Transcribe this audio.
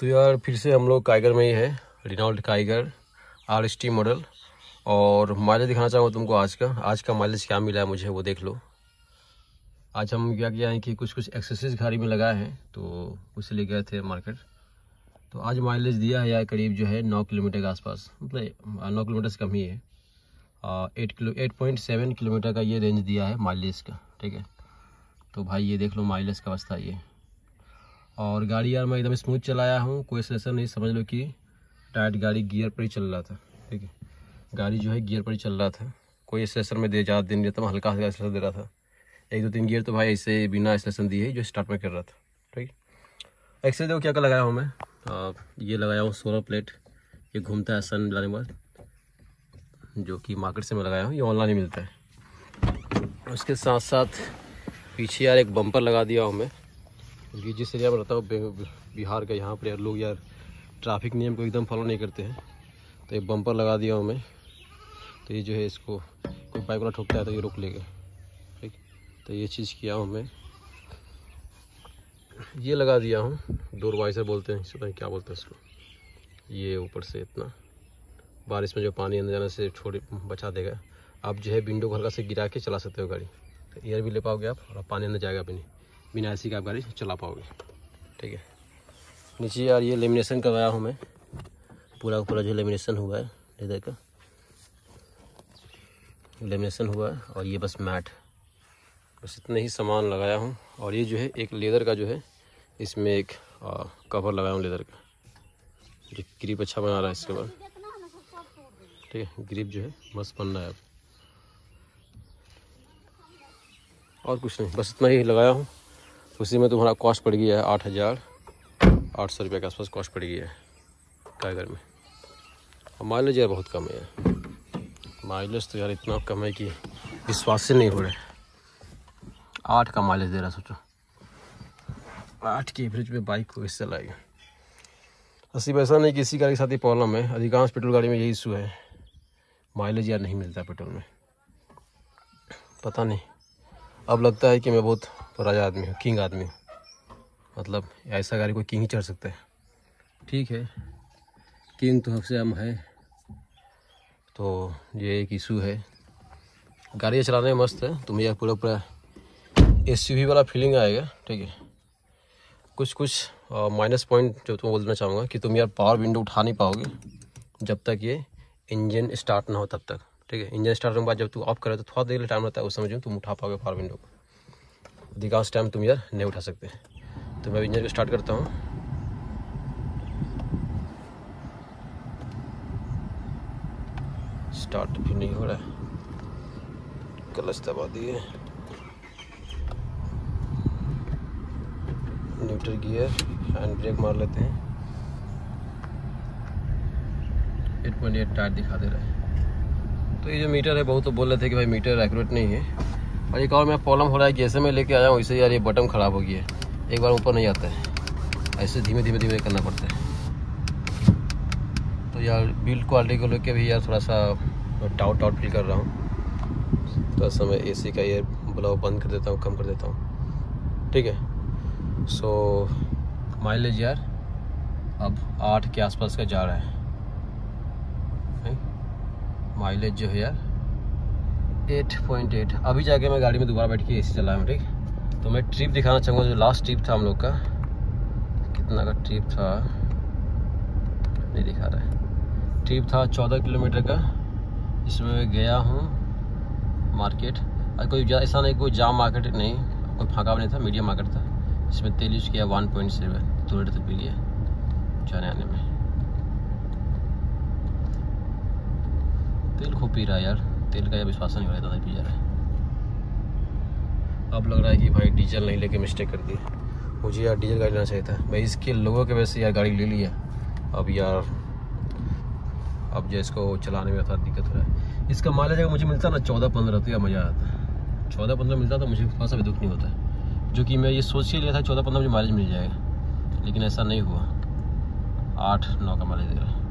तो यार फिर से हम लोग काइगर में ही है, Renault Kiger R S T model और माइलेज दिखाना चाहूँगा तुमको आज का। आज का माइलेज क्या मिला है मुझे वो देख लो। आज हम क्या किया है कि कुछ कुछ एक्सेसरीज गाड़ी में लगाए हैं तो उसे ले गए थे मार्केट तो आज माइलेज दिया है यार करीब जो है नौ किलोमीटर के आसपास। मतलब नौ किलोमीटर से कम ही है। Eight kilo eight point seven kilometre का ये रेंज दिया है माइलेज का, ठीक है? तो भाई ये देख लो माइलेज का अवस्था ये। और गाड़ी यार मैं एकदम स्मूथ चलाया हूँ। कोई ऐसा नहीं समझ लो कि टायर्ड गाड़ी गियर पर ही चल रहा था ठीक है? गाड़ी जो है गियर पर ही चल रहा था। कोई एक्सेसर में दे ज़्यादा दिन नहीं था हल्का हल्का एक्सेसर दे रहा था। एक दो तीन गियर तो भाई ऐसे बिना एक्सेसन दिए जो स्टार्ट में कर रहा था ठीक है? एक्सेस देखो क्या क्या लगाया हूँ मैं। आ, ये लगाया हूँ सोलर प्लेट ये घूमता है सन लाने बाद। जो कि मार्केट से मैं लगाया हूँ ये ऑनलाइन ही मिलता है। उसके साथ साथ पीछे यार एक बम्पर लगा दिया हूँ मैं। क्योंकि जिस एरिया में रहता हूँ बिहार का यहाँ पर यार लोग यार ट्रैफ़िक नियम को एकदम फॉलो नहीं करते हैं। तो एक बम्पर लगा दिया हूँ मैं। तो ये जो है इसको, कोई बाइक वाला ठोकता है तो ये रोक लेगा। ठीक? तो ये चीज़ किया हूँ मैं। ये लगा दिया हूँ। डोर वाइजर बोलते हैं पता क्या बोलते हैं इसको। ये ऊपर से इतना। बारिश में जो पानी अंदर जाने से छोड़, बचा देगा। आप जो है विंडो को हल्का से गिरा के चला सकते हो गाड़ी। एयर भी ले पाओगे आप और पानी अंदर जाएगा भी नहीं। बिना ऐसी का आप गाड़ी चला पाओगे। ठीक है। नीचे यार ये लेमिनेशन करवाया हूँ मैं। पूरा पूरा जो लेमिनेशन हुआ है लेदर का लेमिनेशन हुआ है और ये बस मैट बस इतने ही सामान लगाया हूँ और ये जो है एक लेदर का जो है इसमें एक आ, कवर लगाया हूँ लेदर का। जो ग्रिप अच्छा बना रहा है इसके बाद। ठीक है ग्रिप जो है मस्त बन रहा है अब। और कुछ नहीं बस इतना ही लगाया हूँ। उसी में तुम्हारा कॉस्ट पड़ गया है आठ हज़ार। आठ सौ रुपये के आसपास कॉस्ट पड़ गया है टाइगर में। और माइलेज यार बहुत कम है माइलेज तो यार इतना कम है कि विश्वास से नहीं हो रहा है। आठ का माइलेज दे रहा सोचो। आठ की एवरेज में बाइक को इससे लाएगा। अस्सी ऐसा नहीं, किसी गाड़ी के साथ ही प्रॉब्लम है। अधिकांश पेट्रोल गाड़ी में यही इशू है। माइलेज यार नहीं मिलता पेट्रोल में। पता नहीं। अब लगता है कि मैं बहुत राजा आदमी हूँ किंग आदमी मतलब ऐसा गाड़ी कोई किंग ही चढ़ सकता है। ठीक है। किंग तो सबसे हम है। तो ये एक इशू है। गाड़ी चलाने में मस्त है। तुम यह पूरा पूरा एस वाला फीलिंग आएगा। ठीक है। कुछ कुछ माइनस पॉइंट जो तुम बोलना चाहूँगा कि तुम यार पावर विंडो उठा नहीं पाओगे जब तक ये इंजन स्टार्ट ना हो तब तक। ठीक है। इंजन स्टार्ट होने के बाद जब तू ऑफ़ करे तो थोड़ा देर टाइम रहता है, उस समय तुम उठा पाओगे पावर विंडो को। अधिकांश टाइम तुम यार, नहीं उठा सकते। तो मैं इंजन को स्टार्ट करता हूँ। स्टार्ट भी नहीं हो रहा है। कलच दबा दिए न्यूट्रल गियर हैंड ब्रेक मार लेते हैं। एट पॉइंट एट टायर दिखा दे रहा है। तो ये जो मीटर है, बहुत तो बोल रहे थे कि भाई मीटर एक्यूरेट नहीं है। और एक और मैं प्रॉब्लम हो रहा है जैसे मैं लेके आया हूँ, वैसे यार ये बटन ख़राब हो गया है। एक बार ऊपर नहीं आता है। ऐसे धीमे धीमे धीमे करना पड़ता है। तो यार बिल्ड क्वालिटी को लेकर भी यार थोड़ा सा डाउट आउट फील कर रहा हूँ। तो मैं ए सी का ये ब्लाव बंद कर देता हूँ, कम कर देता हूँ। ठीक है? सो माइलेज यार अब आठ के आसपास का जा रहा है। माइलेज जो है यार एट पॉइंट एट। अभी जाके मैं गाड़ी में दोबारा बैठ के ए सी चलाया हूँ, ठीक? तो मैं ट्रिप दिखाना चाहूँगा, जो लास्ट ट्रिप था हम लोग का। कितना का ट्रिप था? नहीं दिखा रहा है। ट्रिप था चौदह किलोमीटर का। इसमें मैं गया हूँ मार्केट और कोई ऐसा नहीं, कोई जाम मार्केट नहीं, कोई फाका नहीं था मीडियम मार्केट था। इसमें तेल यूज़ किया वन पॉइंट सेवन दो लीटर पी लिया जाने आने में। तेल खूब पी रहा यार। तेल का विश्वास नहीं हो रहा था है। अब लग रहा है कि भाई डीजल नहीं लेके मिस्टेक कर दी। मुझे यार डीजल गाड़ी लेना चाहिए था। मैं इसके लोगों के वजह से यार गाड़ी ले लिया अब यार, अब जो इसको चलाने में था दिक्कत हो रहा है। इसका माइलेज अगर मुझे मिलता ना चौदह पंद्रह तो मज़ा आता। है चौदह पंद्रह मिलता तो मुझे थोड़ा सा भी दुख नहीं होता। जो कि मैं ये सोच ही लिया था, चौदह पंद्रह मुझे माइलेज मिल जाएगा। लेकिन ऐसा नहीं हुआ। आठ, नौ का माइलेज दे रहा